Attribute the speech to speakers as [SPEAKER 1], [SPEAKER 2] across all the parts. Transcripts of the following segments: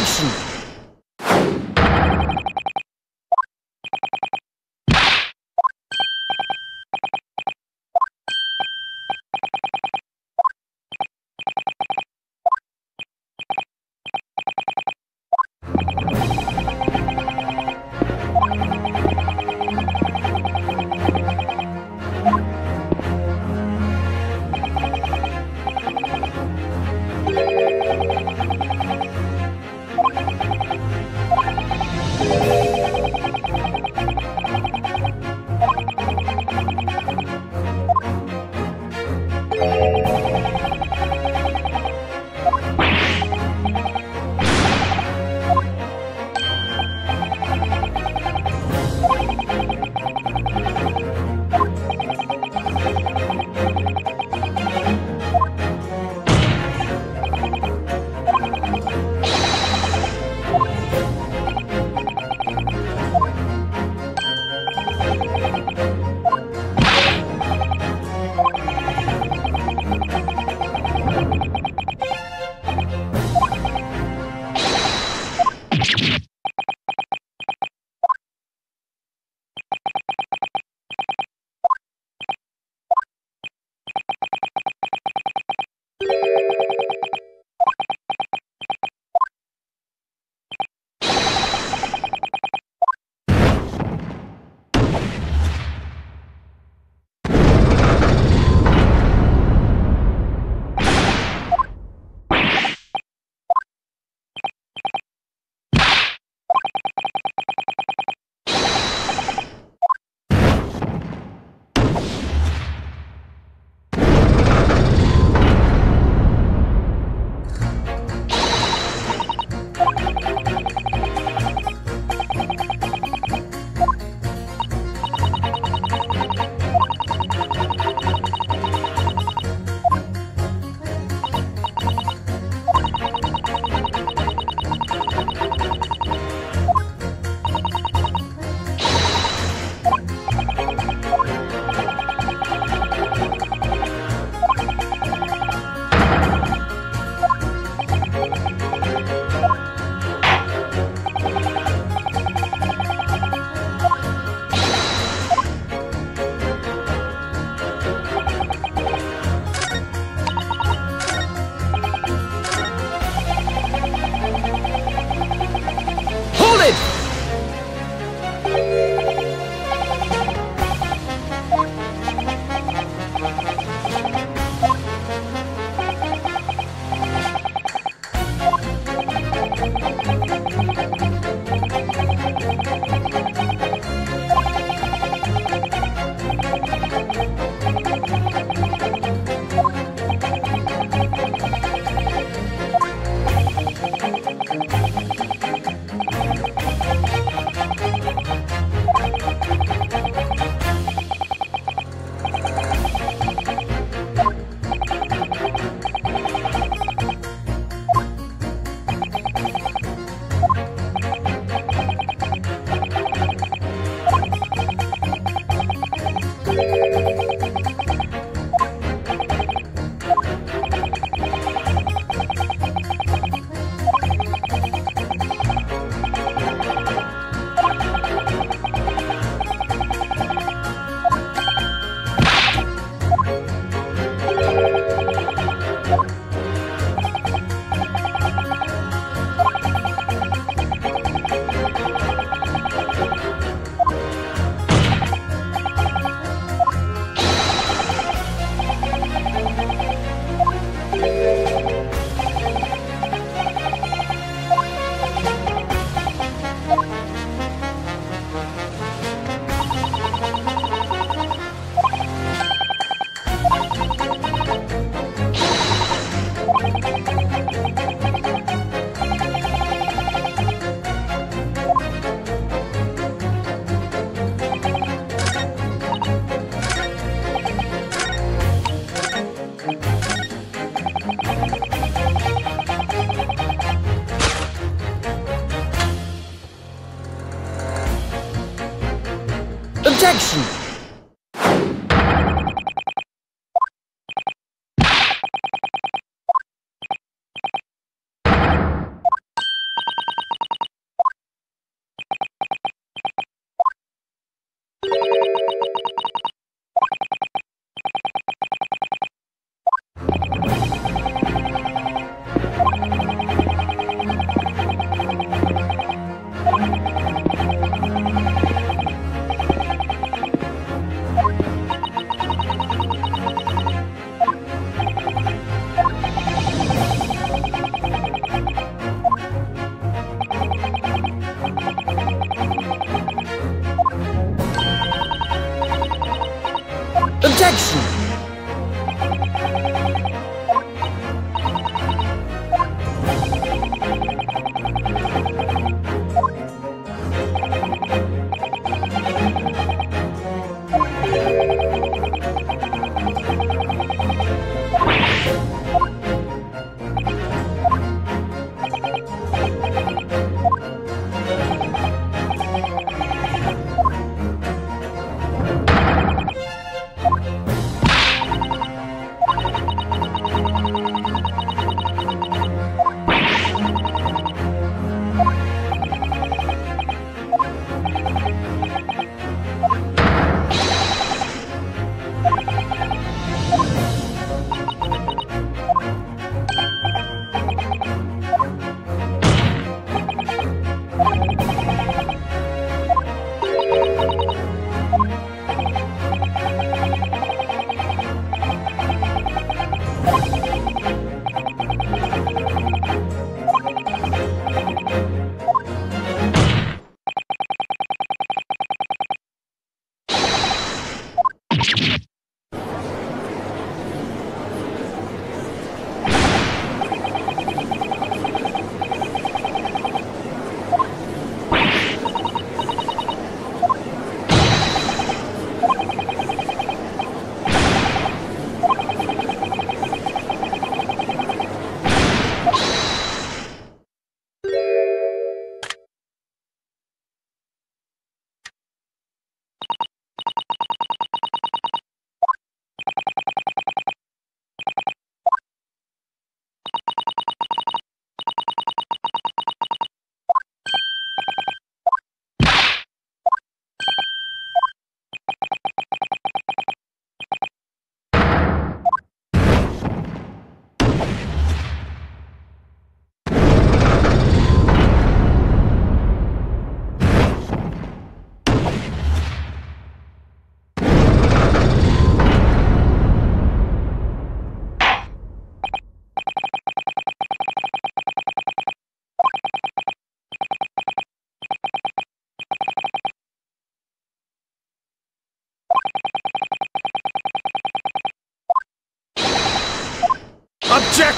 [SPEAKER 1] Objection!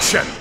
[SPEAKER 2] Objection!